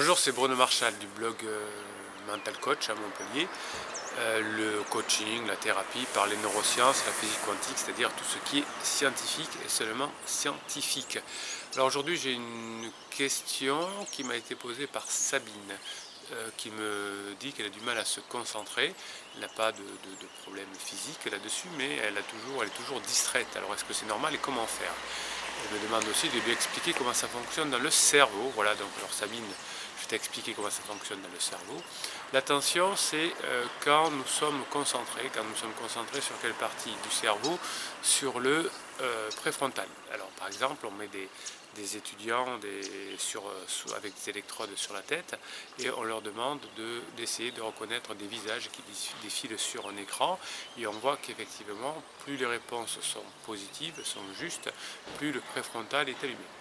Bonjour, c'est Bruno Marchal du blog euh, Mental Coach à Montpellier. Euh, le coaching, la thérapie par les neurosciences, la physique quantique, c'est-à-dire tout ce qui est scientifique et seulement scientifique. Alors aujourd'hui j'ai une question qui m'a été posée par Sabine euh, qui me dit qu'elle a du mal à se concentrer. Elle n'a pas de, problème physique là-dessus, mais elle, a elle est toujours distraite. Alors est-ce que c'est normal et comment faire? Elle me demande aussi de lui expliquer comment ça fonctionne dans le cerveau. Voilà, donc alors Sabine, je vais t'expliquer comment ça fonctionne dans le cerveau. L'attention, c'est euh, quand nous sommes concentrés, quand nous sommes concentrés sur quelle partie du cerveau? Sur le euh, préfrontal. Alors par exemple, on met des, étudiants euh, avec des électrodes sur la tête et on leur demande d'essayer de, reconnaître des visages qui défilent sur un écran et on voit qu'effectivement, plus les réponses sont positives, sont justes, plus le préfrontal est allumé.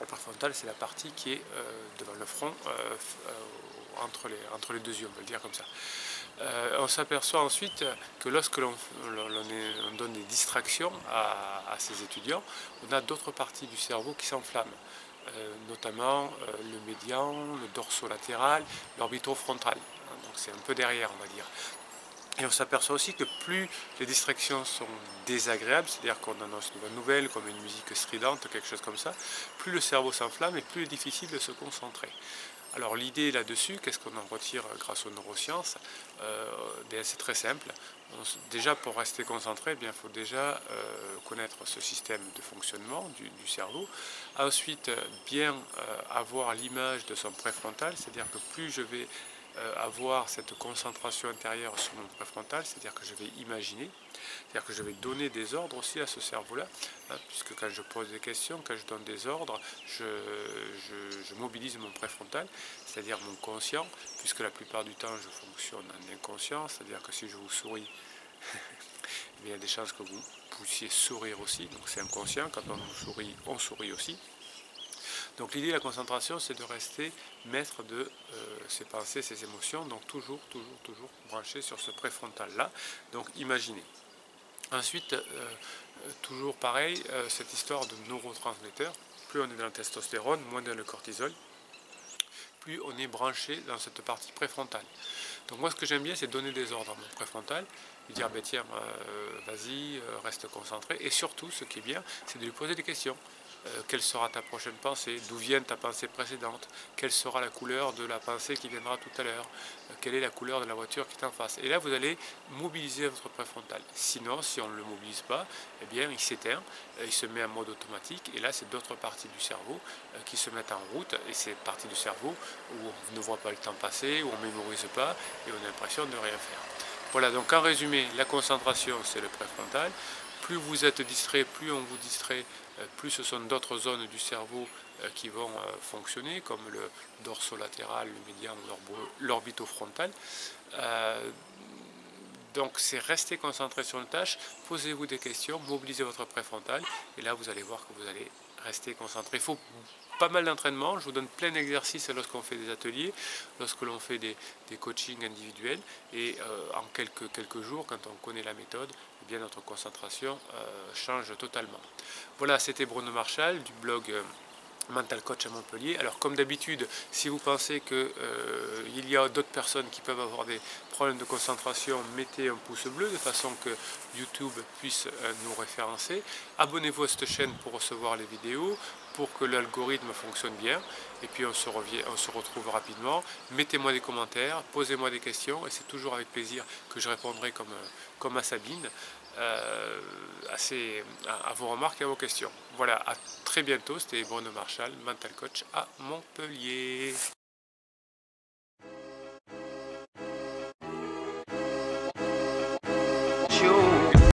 Le préfrontal, c'est la partie qui est devant le front, entre, les, entre les deux yeux, on peut le dire comme ça. Euh, on s'aperçoit ensuite que lorsque l'on donne des distractions à, ces étudiants, on a d'autres parties du cerveau qui s'enflamment, euh, notamment euh, le médian, le dorsolatéral, l'orbitofrontal. Donc c'est un peu derrière, on va dire. Et on s'aperçoit aussi que plus les distractions sont désagréables, c'est-à-dire qu'on annonce une bonne nouvelle, comme une musique stridente, quelque chose comme ça, plus le cerveau s'enflamme et plus il est difficile de se concentrer. Alors l'idée là-dessus, qu'est-ce qu'on en retire grâce aux neurosciences euh, C'est très simple. déjà pour rester concentré, eh il faut déjà euh, connaître ce système de fonctionnement du, cerveau. Ensuite, bien euh, avoir l'image de son préfrontal, c'est-à-dire que plus je vais euh, avoir cette concentration intérieure sur mon préfrontal, c'est-à-dire que je vais imaginer, c'est-à-dire que je vais donner des ordres aussi à ce cerveau-là, hein, puisque quand je pose des questions, quand je donne des ordres, je, mobilise mon préfrontal, c'est-à-dire mon conscient, puisque la plupart du temps je fonctionne en inconscient, c'est-à-dire que si je vous souris, il y a des chances que vous puissiez sourire aussi, donc c'est inconscient, quand on sourit, on sourit aussi. Donc l'idée de la concentration, c'est de rester maître de euh, ses pensées, ses émotions, donc toujours, toujours, toujours branché sur ce préfrontal-là. Donc imaginez. Ensuite, euh, euh, toujours pareil, cette histoire de neurotransmetteurs, plus on est dans le testostérone, moins dans le cortisol, plus on est branché dans cette partie préfrontale. Donc moi ce que j'aime bien c'est donner des ordres à mon préfrontal, lui dire ben, tiens vas-y, reste concentré, et surtout ce qui est bien c'est de lui poser des questions. Euh, quelle sera ta prochaine pensée, d'où vient ta pensée précédente, quelle sera la couleur de la pensée qui viendra tout à l'heure, euh, quelle est la couleur de la voiture qui est en face. Et là, vous allez mobiliser votre préfrontal. Sinon, si on ne le mobilise pas, eh bien, il s'éteint, euh, il se met en mode automatique, et là, c'est d'autres parties du cerveau qui se mettent en route, et c'est parties du cerveau où on ne voit pas le temps passer, où on ne mémorise pas, et on a l'impression de rien faire. Voilà, donc en résumé, la concentration, c'est le préfrontal plus vous êtes distrait, plus on vous distrait, euh, plus ce sont d'autres zones du cerveau euh, qui vont euh, fonctionner, comme le dorsolatéral, le médian, l'orbitofrontal. Donc c'est rester concentré sur une tâche, posez-vous des questions, mobilisez votre préfrontal, et là vous allez voir que vous allez rester concentré. Il faut pas mal d'entraînement, je vous donne plein d'exercices lorsqu'on fait des ateliers, lorsque l'on fait des, coachings individuels, et en quelques, jours, quand on connaît la méthode, bien notre concentration euh, change totalement. Voilà, c'était Bruno Marchal du blog euh, Mental Coach à Montpellier. Alors comme d'habitude, si vous pensez qu'il euh, y a d'autres personnes qui peuvent avoir des problèmes de concentration, mettez un pouce bleu de façon que YouTube puisse nous référencer. Abonnez-vous à cette chaîne pour recevoir les vidéos, pour que l'algorithme fonctionne bien. Et puis on se, revient, on se retrouve rapidement. Mettez-moi des commentaires, posez-moi des questions et c'est toujours avec plaisir que je répondrai comme, comme à Sabine. Euh, assez, à, vos remarques et à vos questions. Voilà, à très bientôt, c'était Bruno Marshall, Mental Coach à Montpellier.